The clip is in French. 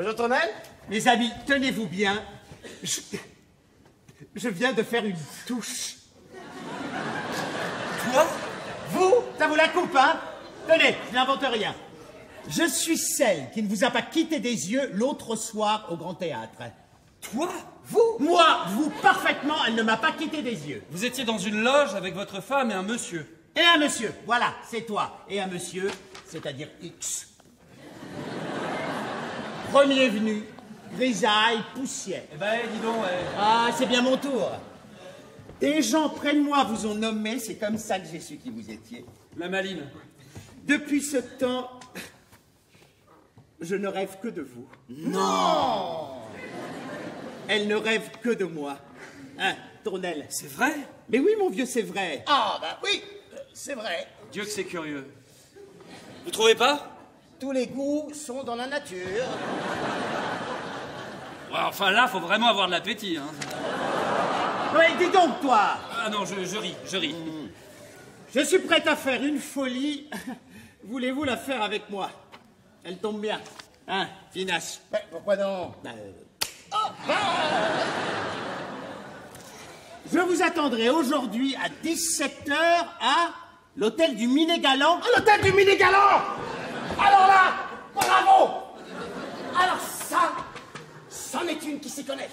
Bonjour, Tournelle. Mes amis, tenez-vous bien. Je, je viens de faire une touche. Toi? Vous, ça vous la coupe, hein? Tenez, je n'invente rien. Je suis celle qui ne vous a pas quitté des yeux l'autre soir au Grand Théâtre. Toi? Vous? Moi, vous parfaitement, elle ne m'a pas quitté des yeux. Vous étiez dans une loge avec votre femme et un monsieur. Et un monsieur, voilà, c'est toi. Et un monsieur, c'est-à-dire X. Premier venu, grisaille, poussière. Eh ben, dis donc, ouais. Ah, c'est bien mon tour. Des gens près de moi vous ont nommé, c'est comme ça que j'ai su qui vous étiez. La maline. Depuis ce temps, je ne rêve que de vous. Non Elle ne rêve que de moi. Hein, Tournelle C'est vrai? Mais oui, mon vieux, c'est vrai. Ah, bah oui, c'est vrai. Dieu que c'est curieux. Vous trouvez pas? Tous les goûts sont dans la nature. Ouais, Enfin là, faut vraiment avoir de l'appétit. Hein. Oui, dis donc, toi Ah non, je, je ris, je ris. Je suis prête à faire une folie. Voulez-vous la faire avec moi? Elle tombe bien. Hein, finasse. Mais pourquoi non? Ben, euh, Je vous attendrai aujourd'hui à 17h à l'hôtel du Minet-Galant. À l'hôtel du Mini-Galant Alors là, bravo Alors ça, c'en est une qui s'y connaît.